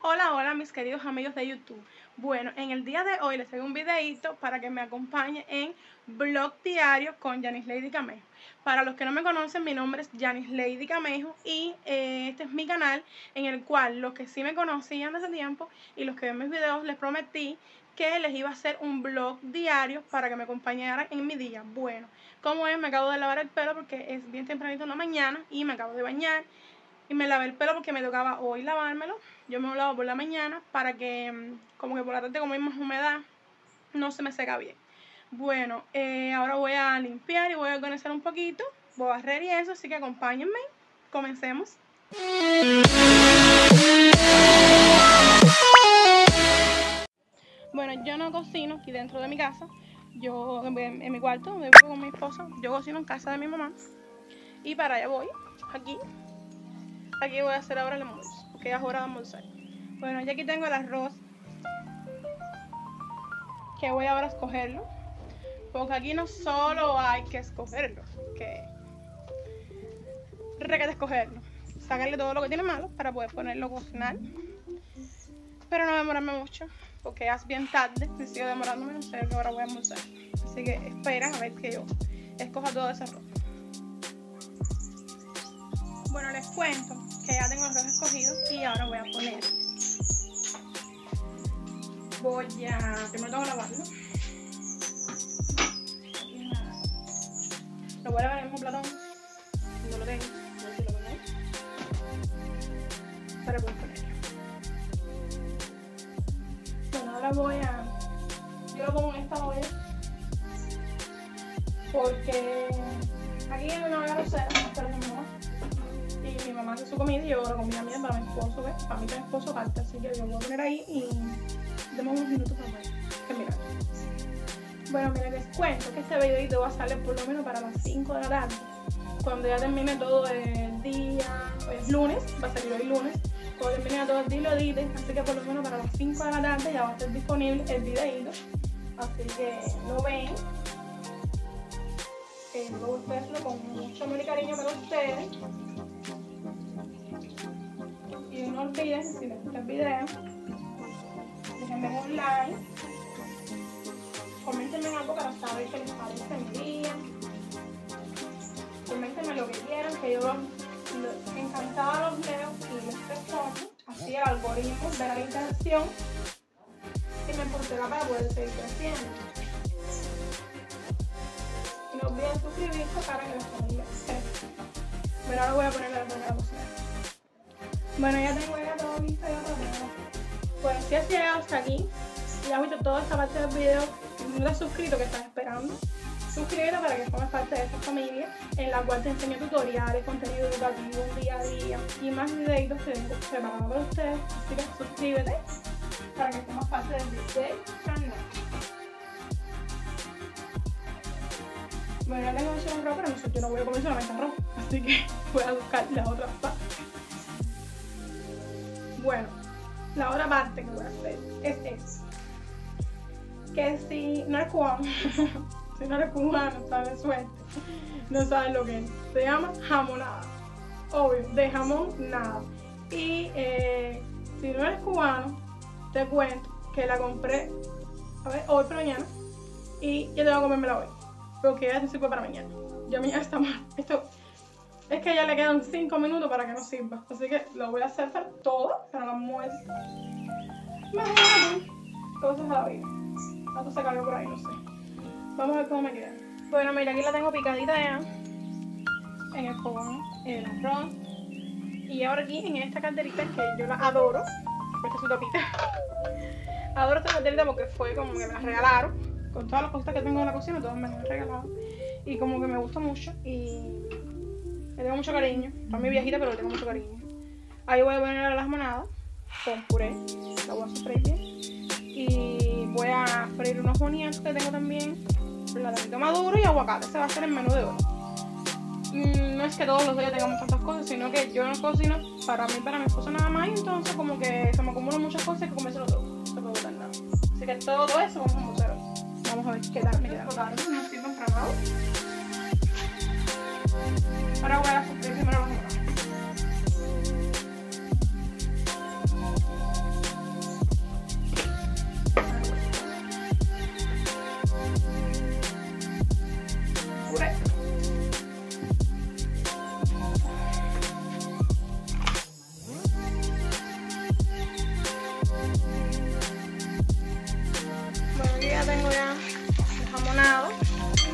Hola, hola mis queridos amigos de YouTube. Bueno, en el día de hoy les traigo un videito para que me acompañe en Blog Diario con Janice Lady Camejo. Para los que no me conocen, mi nombre es Janice Lady Camejo y eh, este es mi canal en el cual los que sí me conocían desde tiempo y los que ven mis videos les prometí que les iba a hacer un blog diario para que me acompañaran en mi día. Bueno, como es, me acabo de lavar el pelo porque es bien tempranito en la mañana y me acabo de bañar y me lavé el pelo porque me tocaba hoy lavármelo. Yo me lo lavo por la mañana para que, mm, como que por la tarde, como hay más humedad, no se me seca bien. Bueno, eh, ahora voy a limpiar y voy a organizar un poquito, voy a barrer y eso, así que acompáñenme. Comencemos. Bueno, yo no cocino aquí dentro de mi casa. Yo en, mi cuarto, donde vivo con mi esposo, yo cocino en casa de mi mamá. Y para allá voy, aquí, Aquí voy a hacer ahora el almuerzo, porque ya es hora de almorzar. Bueno, ya aquí tengo el arroz, que voy ahora a escogerlo. Porque aquí no solo hay que escogerlo, que requete escogerlo. Sacarle todo lo que tiene malo para poder ponerlo a cocinar. Pero no demorarme mucho, porque ya es bien tarde y sigo demorándome, no sé qué hora voy a almorzar. Así que espera a ver que yo escoja todo ese arroz. Bueno, les cuento que ya tengo los dos escogidos y ahora voy a poner. Voy a. Primero tengo que lavarlo. Lo voy a lavar en un platón. No lo tengo. No sé lo pongo. Para poder ponerlo. Bueno, ahora voy a. esposo, ¿ves? Para mí mi esposo falta, así que yo voy a poner ahí y demos unos minutos para que mirar. Bueno, miren, les cuento que este videito va a salir por lo menos para las 5 de la tarde. Cuando ya termine todo el día, pues lunes, va a salir hoy lunes. Cuando termine todo el día lo edite, así que por lo menos para las 5 de la tarde ya va a estar disponible el videito. Así que lo ven. Eh, voy a hacerlo con mucho amor y cariño para ustedes no olviden, si les gusta el video, déjenme un like, coméntenme algo para saber qué les parece mi día, coméntenme lo que quieran, que yo encantada los leo y les respondo, así el algoritmo de la interacción y me impulsará para poder seguir creciendo. Y no olviden suscribirse para que les crezca. Pero ahora voy a poner la cocina. Bueno, ya tengo ya todo listo y todo. Bueno, si has llegado hasta aquí y has visto toda esta parte del video y no te has suscrito, que estás esperando? Suscríbete para que formes parte de esta familia en la cual te enseño tutoriales, contenido educativo, día a día y más videitos que tengo preparados para ustedes. Así que suscríbete para que formes parte del, canal. Bueno, ya tengo mucho arroz, pero no sé, yo no voy a comer solamente arroz, así que voy a buscar las otras partes. Bueno, la otra parte que voy a hacer es esta. Que si no eres cubano, si no eres cubano, estás de suerte, no sabes lo que es. Se llama jamonada. Obvio, de jamón nada. Y eh, si no eres cubano, te cuento que la compré a ver, hoy para mañana. Y yo tengo que comérmela hoy. Porque ya se sirve para mañana. Ya mañana está mal. Esto es que ya le quedan 5 minutos para que no sirva. Así que lo voy a hacer todo para la muerte. Cosas a la vida. Esto se cayó por ahí, no sé. Vamos a ver cómo me queda. Bueno, mira, aquí la tengo picadita ya. En el fogón, en el arroz. Y ahora aquí en esta calderita que yo la adoro. Esta es su tapita. Adoro esta calderita porque fue como que me la regalaron. Con todas las cosas que tengo en la cocina, todas me las han regalado. Y como que me gusta mucho. Y le tengo mucho cariño. Está muy viejita, pero le tengo mucho cariño. Ahí voy a poner las manadas con puré. La voy a. Y voy a freír unos bonitos que tengo también. Platanito maduro y aguacate. Ese va a ser el menú de hoy. Mm, no es que todos los días tengamos tantas cosas, sino que yo no cocino para mí, para mi esposo nada más. Entonces, como que se me acumulan muchas cosas que comérselo todo. No botar nada. Así que todo eso vamos a hacer Vamos a ver qué tal me queda. Paraguay primero los demás. Bueno, ya tengo ya el jamonado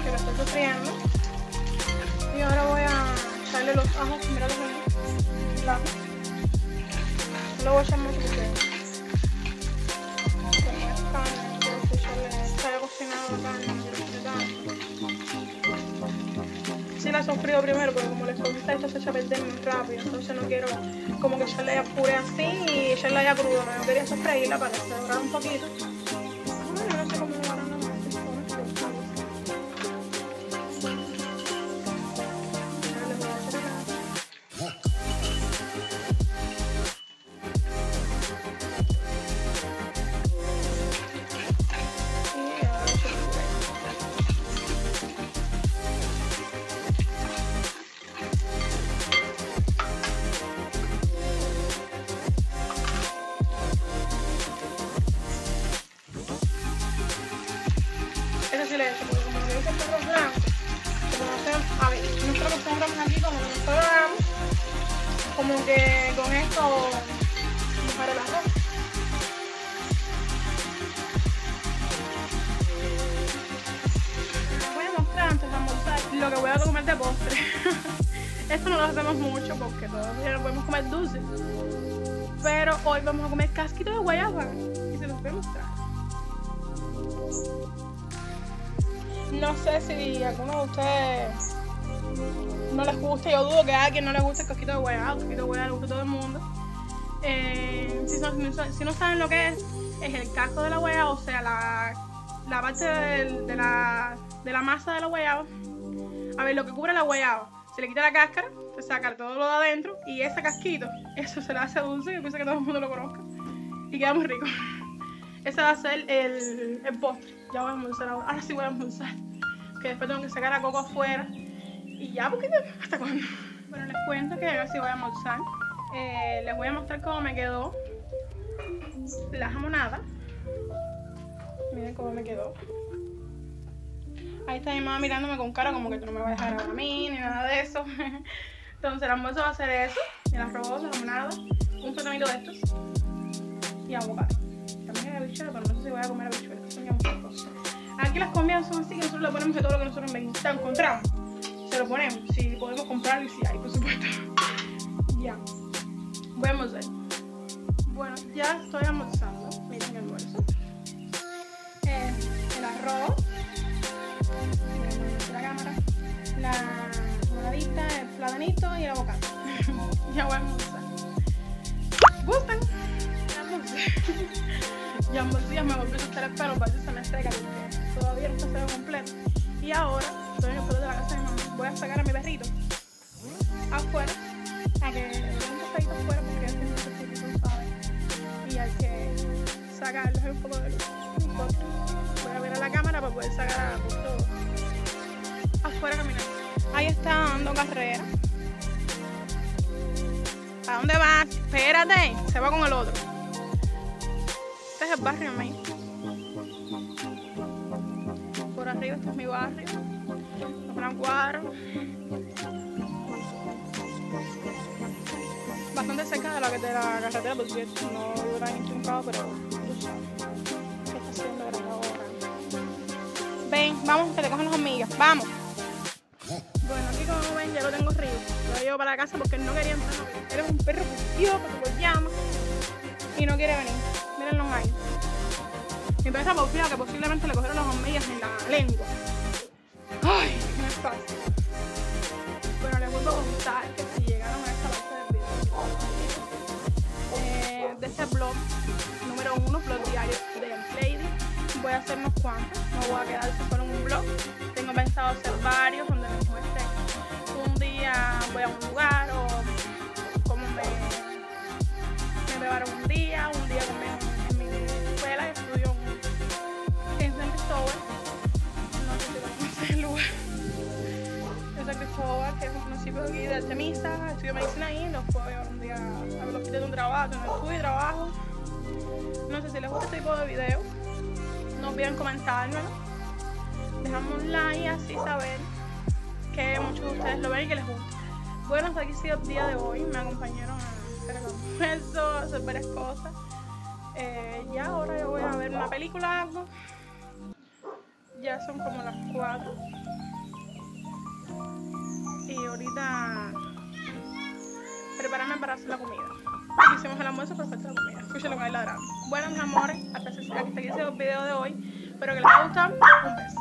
que lo estoy sofriendo. Y ahora voy a echarle los ajos, mira los No lo voy a echar mucho porque como es carne, quiero echarle, está cocinado la carne, Sí la primero, porque como les comenté, esto se echa a perder muy rápido, entonces no quiero como que echarle ya puré así y echarla ya cruda, no, quería sofreírla para que un poquito. Eso porque como lo que dice el perro blanco, como no sé, a ver, nosotros acostumbramos aquí como hagamos, como que con esto mojar el arroz. Les voy a mostrar antes de almorzar lo que voy a comer de postre. Esto no lo hacemos mucho porque todavía no podemos comer dulces. Pero hoy vamos a comer casquito de guayaba y se los voy a mostrar. No sé si alguno de ustedes no les gusta, yo dudo que a alguien no le guste el casquito de guayaba, el casquito de guayaba le gusta a todo el mundo. Eh, si, no, saben lo que es, es el casco de la guayaba, o sea, la, la parte de, la, de la masa de la guayaba. A ver, lo que cubre la guayaba, se le quita la cáscara, se saca todo lo de adentro y ese casquito, eso se le hace dulce, yo pienso que todo el mundo lo conozca y queda muy rico. Ese va a ser el, el postre. Ya voy a almorzar ahora. Ahora sí voy a almorzar. Que después tengo que sacar a Coco afuera. Y ya, porque ¿hasta cuándo? Bueno, les cuento que ahora sí voy a almorzar. Eh, les voy a mostrar cómo me quedó la jamonada. Miren cómo me quedó. Ahí está mi mamá mirándome con cara como que tú no me vas a dejar a mí ni nada de eso. Entonces el almuerzo va a ser eso. El arroz, la jamonada, un platanito de estos y aguacate. No sé si voy a comer. Son muchas cosas. Aquí las comidas son así que nosotros le ponemos de todo lo que nosotros encontramos. Se lo ponemos, si podemos comprarlo y si hay, por supuesto. ya. Voy a almorzar. Bueno, ya estoy almorzando. Miren mi almuerzo. Eh, el arroz. Miren, la cámara. La moradita, el platanito y el aguacate. ya voy a almorzar. ¿Gustan? ya almorcé, ya me volví a soltar el pelo para que se me seca todavía no está seco completo. Y ahora estoy en el pelo de la casa de mi mamá. Voy a sacar a mi perrito afuera a que dé un pasadito afuera porque hace mucho frío, ¿sabes? Y hay que sacarlo hay un poco de luz. No importa. Voy a ver a la cámara para poder sacar a todo afuera caminando. Ahí está dando carrera. ¿A dónde vas? Espérate, se va con el otro. Este es el barrio mío. Por arriba este es mi barrio. Los Gran Cuadros. Bastante cerca de la, de la carretera, por cierto. No dura ni truncado, pero tú sabes. ¿Qué está haciendo gran ahora? Ven, vamos, que te cogen las hormigas. Vamos. Bueno, aquí como ven ya lo tengo río. Lo llevo para la casa porque él no quería entrar. es un perro precioso que lo llama y no quiere venir. Mírenlo ahí. Perro está porfiado que posiblemente le cogieron las hormigas en la lengua. Ay, no es fácil. Bueno, les vuelvo a contar que si llegaron a esta parte del video, eh, de este blog número uno, blog diario de Lady, voy a hacer unos cuantos. No voy a quedar solo en un blog. Tengo pensado hacer varios donde me muestre un día voy a un lugar o cómo me, me preparo un día, un Que es un municipio aquí de Artemisa, estudio medicina ahí, puedo llevar un día a ver un trabajo, en el estudio y trabajo. No sé si les gusta este tipo de video. No olviden comentármelo. Dejamos un like así saber que muchos de ustedes lo ven y que les gusta. Bueno, hasta aquí ha sido el día de hoy. Me acompañaron a hacer el almuerzo, a hacer varias cosas. Eh, ya ahora yo voy a ver una película algo. Ya son como las 4. Y ahorita prepararme para hacer la comida. Hicimos el almuerzo, pero falta la comida. Escuchen lo que hay ladrando. Bueno, mis amores, hasta aquí se el video de hoy. Espero que les haya. Un beso.